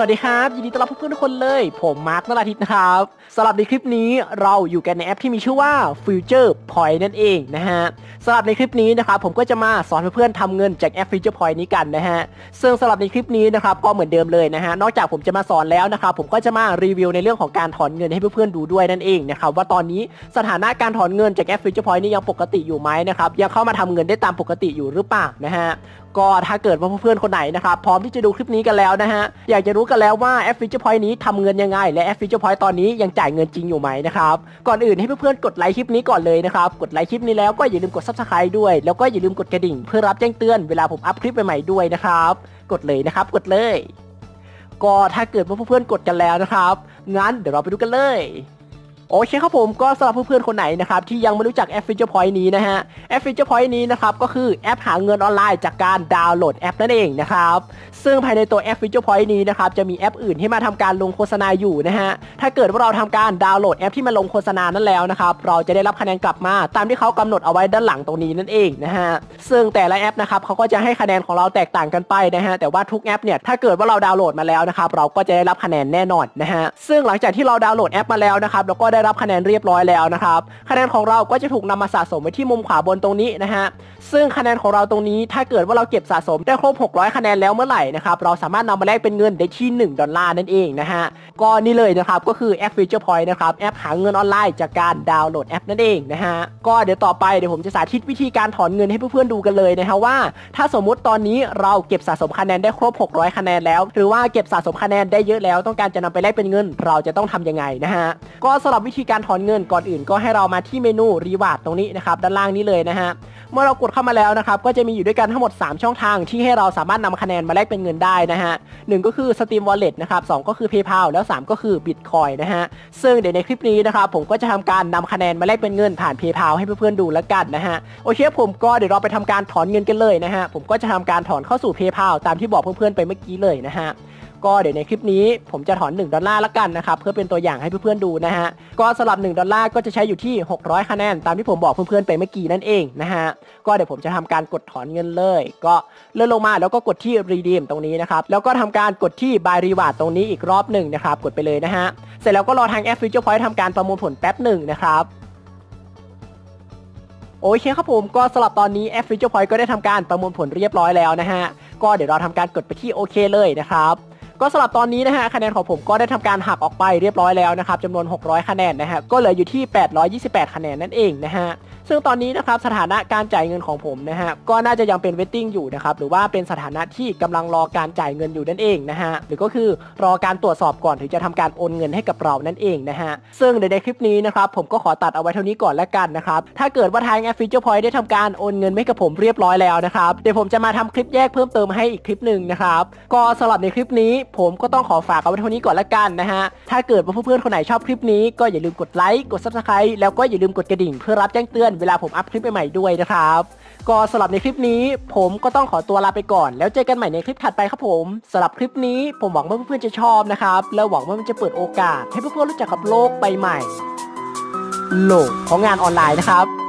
สวัสดีครับ ยินดีต้อนรับเพื่อนๆทุกคนเลย ผมมาร์คนราทิตนะครับสำหรับในคลิปนี้เราอยู่กันในแอปที่มีชื่อว่า Future Point นั่นเองนะฮะสำหรับในคลิปนี้นะครับผมก็จะมาสอนเพื่อนๆทำเงินจากแอป Future Point นี้กันนะฮะซึ่งสำหรับในคลิปนี้นะครับก็เหมือนเดิมเลยนะฮะนอกจากผมจะมาสอนแล้วนะครับผมก็จะมารีวิวในเรื่องของการถอนเงินให้เพื่อนๆดูด้วยนั่นเองนะครับว่าตอนนี้สถานะการถอนเงินจากแอป Future Point นี้ยังปกติอยู่ไหมนะครับยังเข้ามาทำเงินได้ตามปกติอยู่หรือเปล่านะฮะ ก็ถ้าเกิดว่าเพื่อนคนไหนนะครับพร้อมที่จะดูคลิปนี้กันแล้วนะฮะอยากจะรู้กันแล้วว่าแอป Feature Point นี้ทำเงินยังไง และแอป Feature Point ตอนนี้ยังจ่ายเงินจริงอยู่ไหมนะครับก่อนอื่นให้เพื่อนๆกดไลค์คลิปนี้ก่อนเลยนะครับกดไลค์คลิปนี้แล้วก็อย่าลืมกด subscribe ด้วย แล้วก็อย่าลืมกดกระดิ่งเพื่อรับแจ้งเตือนเวลาผมอัพคลิปใหม่ๆด้วยนะครับกดเลยนะครับกดเลย ก็ถ้าเกิดว่าเพื่อนๆกดกันแล้วนะครับงั้นเดี๋ยวเราไปดูกันเลย โอเคครับผมก็สำหรับเพื่อนๆคนไหนนะครับที่ยังไม่รู้จักแอป Feature Point นี้นะฮะแอป Feature Point นี้นะครับก็คือแอปหาเงินออนไลน์จากการดาวน์โหลดแอปนั่นเองนะครับซึ่งภายในตัวแอป Feature Point นี้นะครับจะมีแอปอื่นที่มาทำการลงโฆษณาอยู่นะฮะถ้าเกิดว่าเราทำการดาวน์โหลดแอปที่มาลงโฆษณานั้นแล้วนะครับเราจะได้รับคะแนนกลับมา ตามที่เขากำหนดเอาไว้ด้านหลังตรงนี้นั่นเองนะฮะซึ่งแต่ละแอปนะครับเขาก็จะให้คะแนนของเราแตกต่างกันไปนะฮะแต่ว่าทุกแอปเนี่ยถ้าเกิดว่าเราดาวน์โหลดมาแล้วนะครับเราก็จะได้รับคะแนนแน่นอนนะฮะซึ่งหลังจากที่เราดาวน์โหลดแอปมาแล้วนะครับเราก็ได้รับคะแนนเรียบร้อยแล้วนะครับ คะแนนของเราก็จะถูกนำมาสะสมไว้ที่มุมขวาบนตรงนี้นะฮะ ซึ่งคะแนนของเราตรงนี้ถ้าเกิดว่าเราเก็บสะสมได้ครบ 600 คะแนนแล้วเมื่อไหร่นะครับ เราสามารถนำมาแลกเป็นเงินได้ที่ 1 ดอลลาร์นั่นเองนะฮะ ก็นี่เลยนะครับก็คือแอป Future Point นะครับ แอปหาเงินออนไลน์จากการดาวน์โหลดแอปนั่นเองนะฮะ ก็เดี๋ยวต่อไปเดี๋ยวผมจะสาธิตวิธีการถอนเงินให้เพื่อนๆดูกันเลยนะฮะว่า ถ้าสมมุติตอนนี้เราเก็บสะสมคะแนนได้ครบ 600 คะแนนแล้ว หรือว่าเก็บสะสมคะแนนได้เยอะแล้วต้องการจะนำไปแลกเป็นเงิน เราจะต้องทำยังไงนะฮะก็สำหรับวิธีการถอนเงินก่อนอื่น ก็ให้เรามาที่เมนูรีวาร์ดตรงนี้นะครับด้านล่างนี้เลยนะฮะเมื่อเรากดเข้ามาแล้วนะครับก็จะมีอยู่ด้วยกันทั้งหมด 3 ช่องทางที่ให้เราสามารถนำคะแนนมาแลกเป็นเงินได้นะฮะหก็คือ Steam Wallet นะครับสก็คือ PayPal แล้ว 3 ก็คือ Bitcoin นะฮะซึ่งเดี๋ยวในคลิปนี้นะครับผมก็จะทำการนำคะแนนมาแลกเป็นเงินผ่าน PayPal ให้เพื่อนๆดูแล้วกันนะฮะโอเคผมก็เดี๋ยวเราไปทำการถอนเงินกันเลยนะฮะผมก็จะทำการถอนเข้าสู่ PayPal ตามที่บอกเพื่อนๆไปเมื่อกี้เลยนะฮะ ก็เดี๋ยวในคลิปนี้ผมจะถอน 1 ดอลลาร์ละกันนะครับ เพื่อเป็นตัวอย่างให้เพื่อนๆดูนะฮะ ก็สำหรับ 1 ดอลลาร์ก็จะใช้อยู่ที่ 600 คะแนน ตามที่ผมบอกเพื่อนๆไปเมื่อกี้นั่นเองนะฮะ ก็เดี๋ยวผมจะทำการกดถอนเงินเลย ก็เลื่อนลงมาแล้วก็กดที่ redeem ตรงนี้นะครับ แล้วก็ทำการกดที่ buy reward ตรงนี้อีกรอบหนึ่งนะครับ กดไปเลยนะฮะ เสร็จแล้วก็รอทางแอป Future Point ทำการประมวลผลแป๊บหนึ่งนะครับโอเคครับผมก็สำหรับตอนนี้แอป Future Point ก็ได้ทำการประมวลผลเรียบร้อยแล้วนะฮะ ก็เดี๋ยวเราทำการกดไปที่โอเคเลยนะครับ ก็สำหรับตอนนี้นะฮะคะแนนของผมก็ได้ทำการหักออกไปเรียบร้อยแล้วนะครับจำนวน 600 คะแนนนะฮะก็เหลืออยู่ที่ 828 คะแนนนั่นเองนะฮะซึ่งตอนนี้นะครับสถานะการจ่ายเงินของผมนะฮะก็น่าจะยังเป็น waiting อยู่นะครับหรือว่าเป็นสถานะที่กำลังรอการจ่ายเงินอยู่นั่นเองนะฮะหรือก็คือรอการตรวจสอบก่อนถึงจะทำการโอนเงินให้กับเรานั่นเองนะฮะซึ่งในคลิปนี้นะครับผมก็ขอตัดเอาไว้เท่านี้ก่อนแล้วกันนะครับถ้าเกิดว่าทางแอป Feature Point ได้ทำการโอนเงินให้กับผมเรียบร้อยแล้วนะครับเดี๋ยวผมจะมาทำคลิปแยกเพิ่มเติมให้อีกคลิปหนึ่งนะครับก็สำหรับในคลิปนี้ผมก็ต้องขอฝากเอาไว้เท่านี้ก่อนแล้วกันนะฮะ ถ้าเกิดว่าเพื่อนๆคนไหนชอบคลิปนี้ก็อย่าลืมกดไลค์ กด subscribe แล้วก็อย่าลืมกดกระดิ่งเพื่อรับแจ้งเตือนเวลาผมอัพคลิปใหม่ๆด้วยนะครับ ก็สำหรับในคลิปนี้ผมก็ต้องขอตัวลาไปก่อน แล้วเจอกันใหม่ในคลิปถัดไปครับผมสำหรับคลิปนี้ผมหวังว่าเพื่อนๆจะชอบนะครับแล้วหวังว่ามันจะเปิดโอกาส ให้เพื่อนๆรู้จักกับโลกใบใหม่ โลกของงานออนไลน์นะครับ